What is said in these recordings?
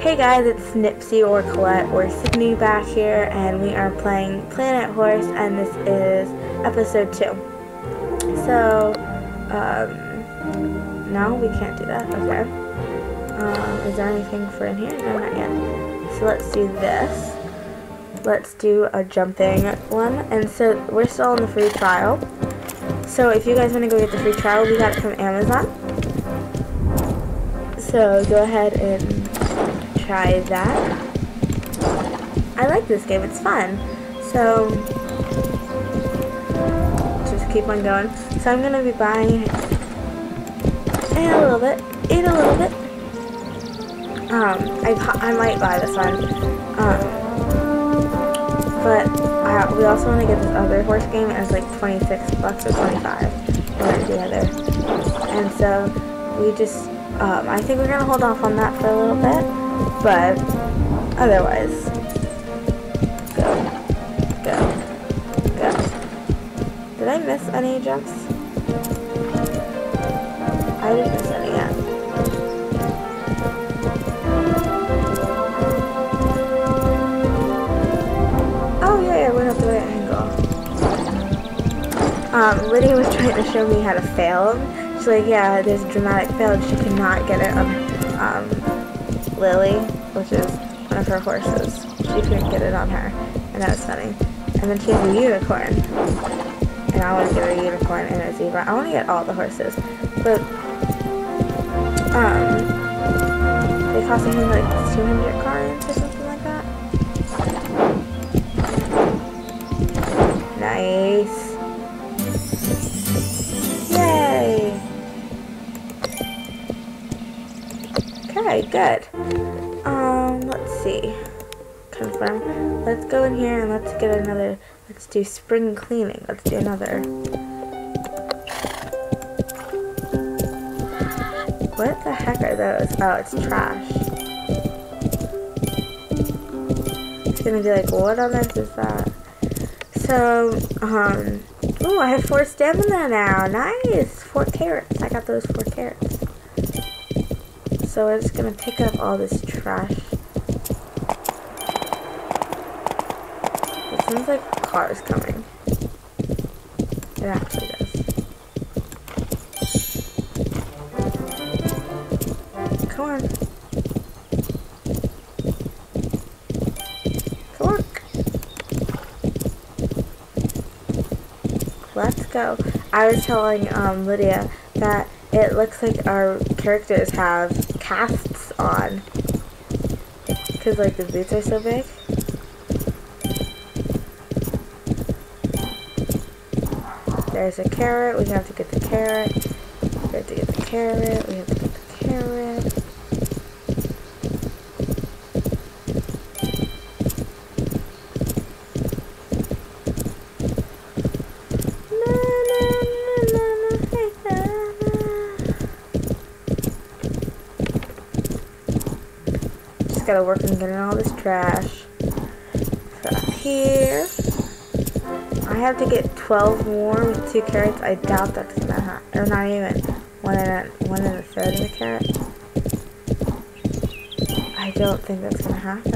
Hey guys, it's Nipsie or Colette or Sydney back here, and we are playing Planet Horse, and this is episode 2. So, um, no, we can't do that, okay. Um, is there anything for in here? No, not yet. So let's do this. Let's do a jumping one, and so we're still in the free trial. So if you guys want to go get the free trial, we got it from Amazon. So go ahead and try that. I like this game, it's fun. So, just keep on going. So I'm going to be buying and a little bit, eat a little bit. Um, I, I might buy this one. Um, but we also want to get this other horse game. It's like 26 bucks or 25. One or the other. And so we just, um, I think we're going to hold off on that for a little bit. But otherwise, go, go, go. Did I miss any jumps? I didn't miss any yet. Oh yeah, yeah, went up the right angle. Um, Lydia was trying to show me how to fail. She's like, yeah, there's a dramatic fail. She could not get it on um, Lily, which is one of her horses. She couldn't get it on her, and that was funny. And then she has a unicorn, and I want to get a unicorn and a zebra. I want to get all the horses, but um, they cost something like 200 cards or something like that. Nice. Yay! Okay, good. See. Confirm. Let's go in here and let's get another, let's do spring cleaning. Let's do another. What the heck are those? Oh, it's trash. It's gonna be like, what on earth is that? So, um, oh, I have four stamina now. Nice! Four carrots. I got those four carrots. So we're just gonna pick up all this trash. Seems like cars coming. It actually does. Come on. Come on. Let's go. I was telling um, Lydia that it looks like our characters have casts on. Because, like, the boots are so big. There's a carrot. We have to get the carrot. We have to get the carrot. We have to get the carrot. Just gotta work on getting all this trash. So here. I have to get 12 more with two carrots. I doubt that's gonna happen. Or not even. One and a, one and a third of a carrot. I don't think that's gonna happen.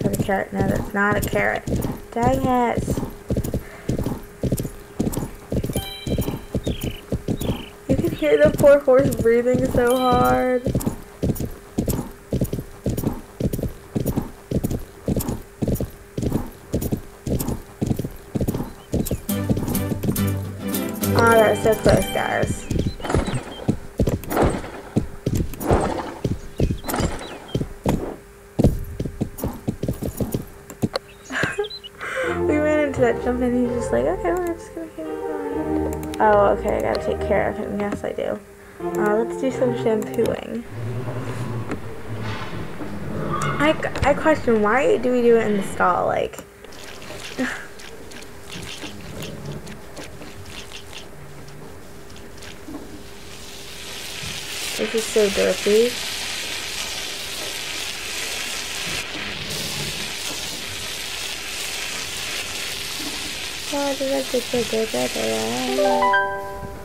So the carrot, no, that's not a carrot. Dang it. You can hear the poor horse breathing so hard. So close, guys. we ran into that jump and he's just like, okay, we're just gonna keep going. Oh, okay, I gotta take care of him. Yes, I do. Uh, let's do some shampooing. I, I question, why do we do it in the stall? Like, this is so dirty.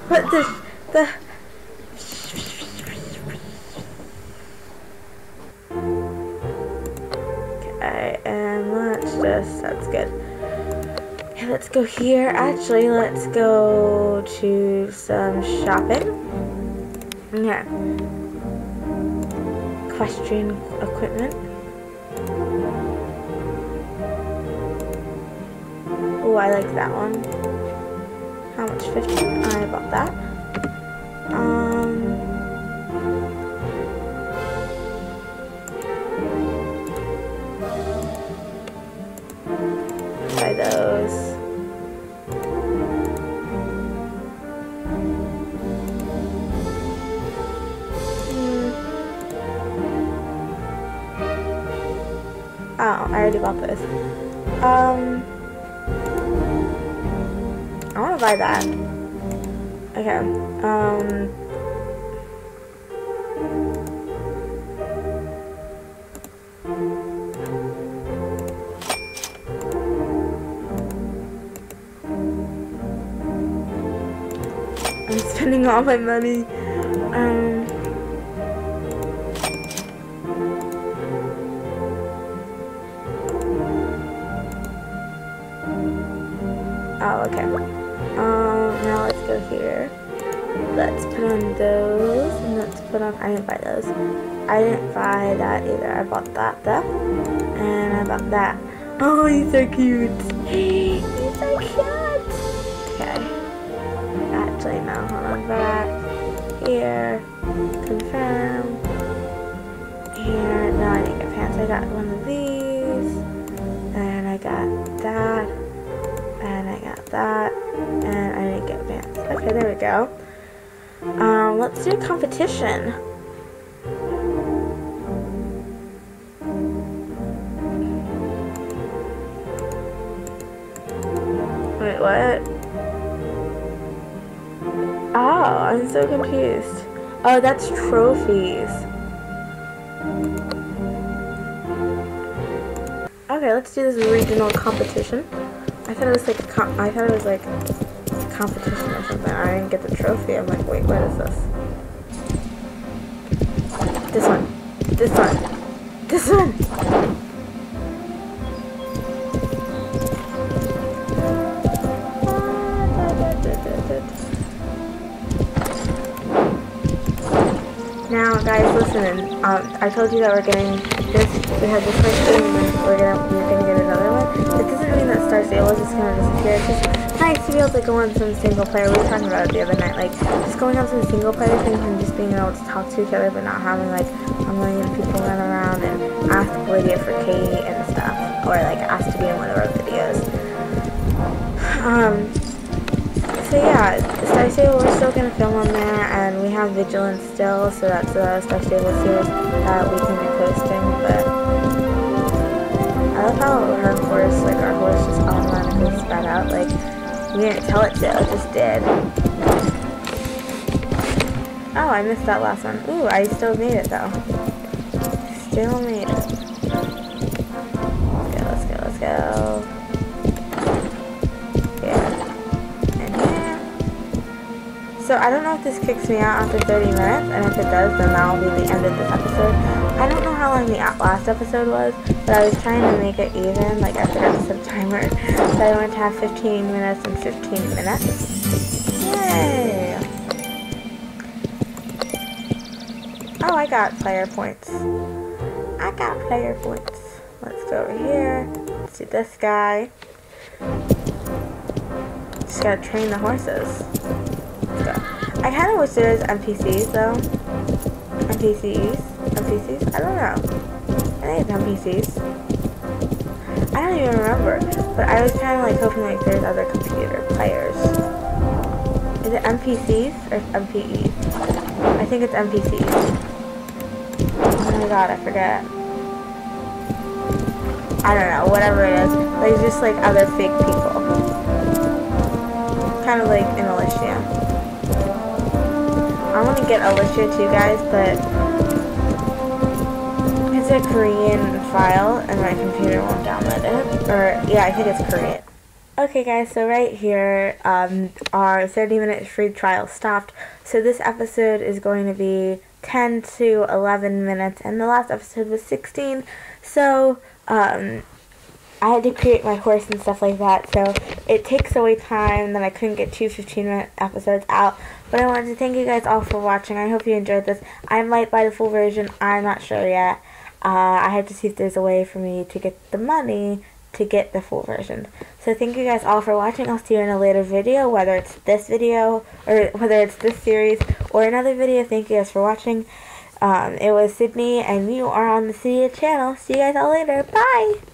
Put the the Okay, and let's just that's good. Okay, let's go here. Actually, let's go to some shopping. Okay. Equestrian equipment. Oh, I like that one. How much? 15? I bought that. Um... Buy those. I already bought this. Um... I want to buy that. Okay. Um. I'm spending all my money. Um. Oh, okay. Um, now let's go here. Let's put on those, and let's put on, I didn't buy those. I didn't buy that either. I bought that though. And I bought that. Oh, he's so cute. He's so cute. Okay. Actually, no, hold on. Back. Here. Confirm. Here. No, I didn't get pants. I got one of these. And I got that Okay, there we go. Um, let's do a competition. Wait, what? Oh, I'm so confused. Oh, that's trophies. Okay, let's do this regional competition. I thought it was like I thought it was like competition or something. I didn't get the trophy. I'm like, wait, what is this? This one. This one. This one. Now, guys, listen. Um, I told you that we're getting this. We have this first game, and we're gonna we're gonna get another one. It doesn't mean that Star Stable is just gonna disappear. It's just nice to be able to go on some single player. We were talking about it the other night, like just going on some single player things and just being able to talk to each other, but not having like a million people run around and ask Lydia for Kate and stuff, or like ask to be in one of our videos. Um. So yeah, Star Stable, we're still going to film on there, and we have Vigilance still, so that's a Star Stable series that we can be posting, but we didn't tell it to, it just did. Oh, I missed that last one. Ooh, I still made it though. Still made it. Let's go, let's go, let's go. So I don't know if this kicks me out after 30 minutes, and if it does, then that'll be the end of this episode. I don't know how long the last episode was, but I was trying to make it even, like I set a timer, so I wanted to have 15 minutes and 15 minutes. Yay! Oh, I got player points. I got player points. Let's go over here. Let's this guy. Just gotta train the horses. I kind of wish there was NPCs though. NPCs? NPCs? I don't know. I think it's NPCs. I don't even remember. But I was kind of like hoping like there's other computer players. Is it NPCs or MPEs? I think it's NPCs. Oh my god, I forget. I don't know, whatever it is. Like just like other fake people. Kind of like in Alicia. Want to get Alicia too, guys, but it's a Korean file and my computer won't download it. Or, yeah, I think it's Korean. Okay guys, so right here, um, our 30 minute free trial stopped. So this episode is going to be 10 to 11 minutes, and the last episode was 16. So, um, I had to create my horse and stuff like that, so it takes away time that I couldn't get two 15 minute episodes out. But I wanted to thank you guys all for watching. I hope you enjoyed this. I might buy the full version, I'm not sure yet. Uh, I have to see if there's a way for me to get the money to get the full version. So thank you guys all for watching. I'll see you in a later video, whether it's this video or whether it's this series or another video. Thank you guys for watching. Um, it was Sydney, and you are on the Sydia channel. See you guys all later. Bye!